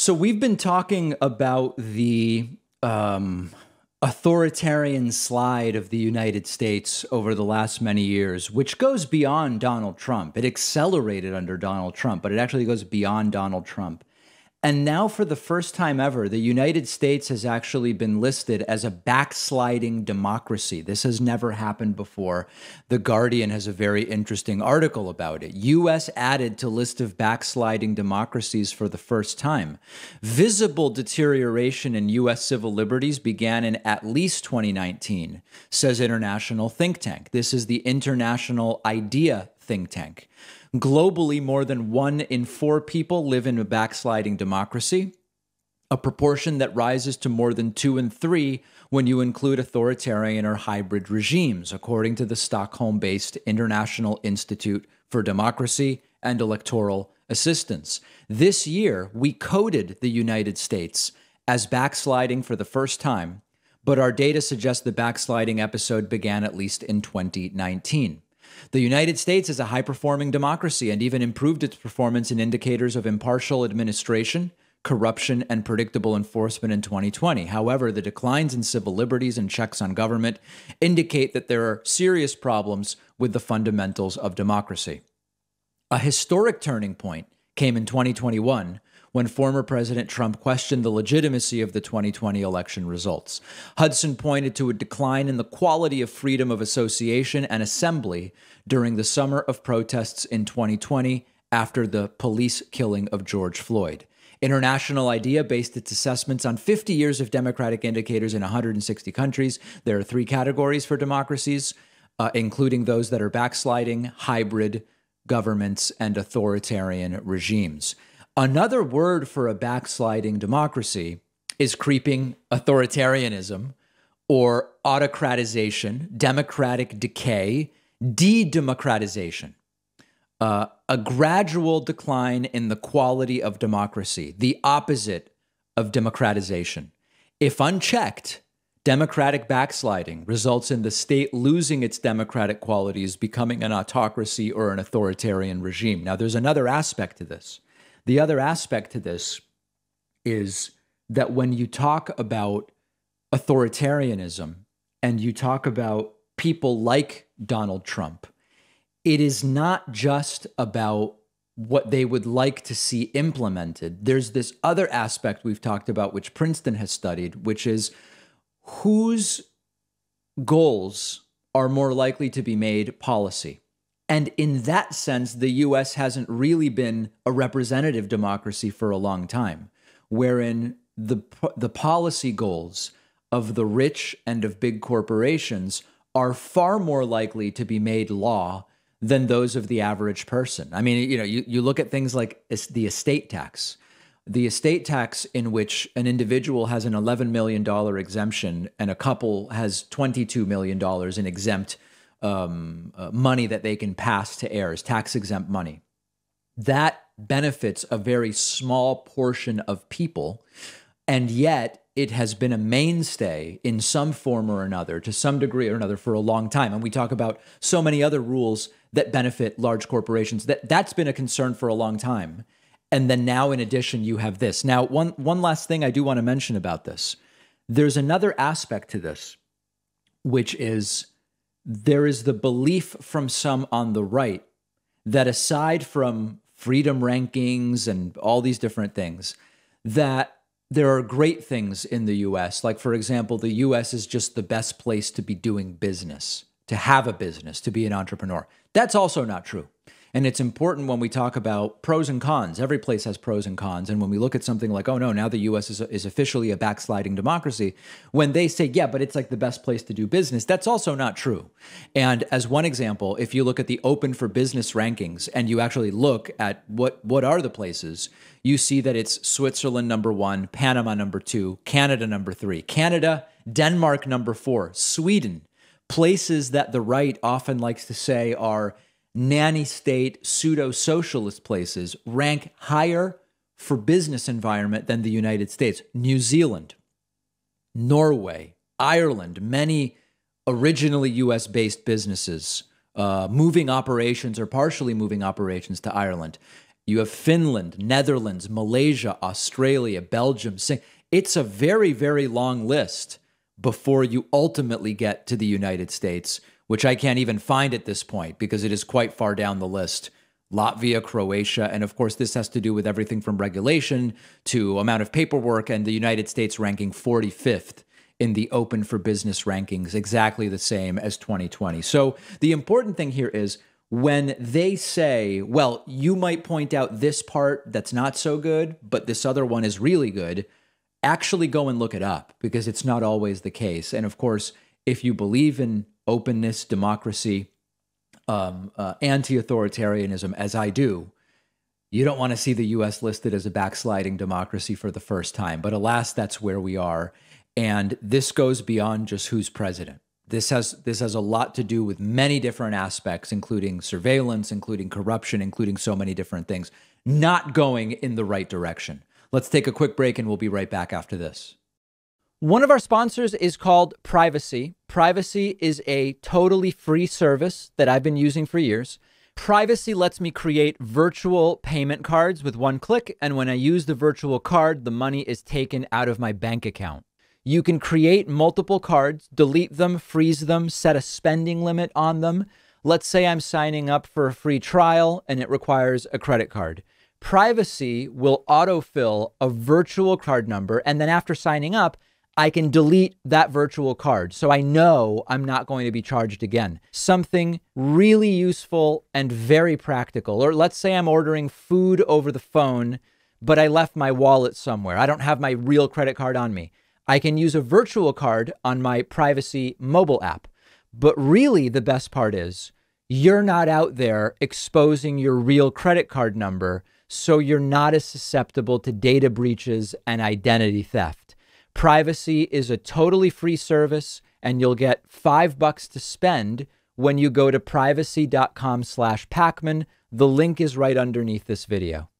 So we've been talking about the um, authoritarian slide of the United States over the last many years, which goes beyond Donald Trump. It accelerated under Donald Trump, but it actually goes beyond Donald Trump. And now, for the first time ever, the United States has actually been listed as a backsliding democracy. This has never happened before. The Guardian has a very interesting article about it. U.S. added to list of backsliding democracies for the first time. Visible deterioration in U.S. civil liberties began in at least 2019, says international think tank. This is the International IDEA think tank. Globally, more than one in four people live in a backsliding democracy, a proportion that rises to more than two in three when you include authoritarian or hybrid regimes, according to the Stockholm based International Institute for Democracy and Electoral Assistance. This year, we coded the United States as backsliding for the first time, but our data suggests the backsliding episode began at least in 2019. The United States is a high performing democracy and even improved its performance in indicators of impartial administration, corruption, and predictable enforcement in 2020. However, the declines in civil liberties and checks on government indicate that there are serious problems with the fundamentals of democracy. A historic turning point came in 2021 when former President Trump questioned the legitimacy of the 2020 election results. Hudson pointed to a decline in the quality of freedom of association and assembly during the summer of protests in 2020 after the police killing of George Floyd. International IDEA based its assessments on 50 years of democratic indicators in 160 countries. There are three categories for democracies, uh, including those that are backsliding, hybrid governments, and authoritarian regimes. Another word for a backsliding democracy is creeping authoritarianism or autocratization, democratic decay, de democratization, uh, a gradual decline in the quality of democracy, the opposite of democratization. If unchecked, democratic backsliding results in the state losing its democratic qualities, becoming an autocracy or an authoritarian regime. Now, there's another aspect to this. The other aspect to this is that when you talk about authoritarianism and you talk about people like Donald Trump, it is not just about what they would like to see implemented. There's this other aspect we've talked about, which Princeton has studied, which is whose goals are more likely to be made policy. And in that sense, the US hasn't really been a representative democracy for a long time, wherein the, the policy goals of the rich and of big corporations are far more likely to be made law than those of the average person. I mean, you know, you, you look at things like the estate tax. The estate tax, in which an individual has an $11 million exemption and a couple has $22 million in exempt um, uh, money that they can pass to heirs, tax exempt money. That benefits a very small portion of people. And yet, it has been a mainstay in some form or another, to some degree or another, for a long time. And we talk about so many other rules that benefit large corporations. That that's been a concern for a long time. And then now, in addition, you have this. Now, one one last thing I do want to mention about this. There's another aspect to this, which is there is the belief from some on the right that aside from freedom rankings and all these different things, that there are great things in the US. Like, for example, the US is just the best place to be doing business, to have a business, to be an entrepreneur. That's also not true. And it's important when we talk about pros and cons. Every place has pros and cons. And when we look at something like, oh no, now the US is, is officially a backsliding democracy, when they say, yeah, but it's like the best place to do business, that's also not true. And as one example, if you look at the open for business rankings and you actually look at what, what are the places, you see that it's Switzerland number one, Panama number two, Canada number three, Canada, Denmark number four, Sweden, places that the right often likes to say are nanny state, pseudo socialist places rank higher for business environment than the United States. New Zealand, Norway, Ireland, many originally US based businesses uh, moving operations or partially moving operations to Ireland. You have Finland, Netherlands, Malaysia, Australia, Belgium. It's a very, very long list before you ultimately get to the United States, which I can't even find at this point because it is quite far down the list. Latvia, Croatia, and of course, this has to do with everything from regulation to amount of paperwork, and the United States ranking 45th in the open for business rankings, exactly the same as 2020. So the important thing here is when they say, well, you might point out this part that's not so good, but this other one is really good actually go and look it up because it's not always the case. And of course, if you believe in openness, democracy, um, uh, anti authoritarianism, as I do, you don't want to see the US listed as a backsliding democracy for the first time. But alas, that's where we are. And this goes beyond just who's president. This has this has a lot to do with many different aspects, including surveillance, including corruption, including so many different things, not going in the right direction. Let's take a quick break and we'll be right back after this. One of our sponsors is called Privacy. Privacy is a totally free service that I've been using for years. Privacy lets me create virtual payment cards with one click, and when I use the virtual card, the money is taken out of my bank account. You can create multiple cards, delete them, freeze them, set a spending limit on them. Let's say I'm signing up for a free trial and it requires a credit card. Privacy will autofill a virtual card number. And then after signing up, I can delete that virtual card. So I know I'm not going to be charged again. Something really useful and very practical. Or let's say I'm ordering food over the phone, but I left my wallet somewhere. I don't have my real credit card on me. I can use a virtual card on my privacy mobile app. But really, the best part is you're not out there exposing your real credit card number so you're not as susceptible to data breaches and identity theft. Privacy is a totally free service, and you'll get five bucks to spend when you go to privacy.com slash Pakman. The link is right underneath this video.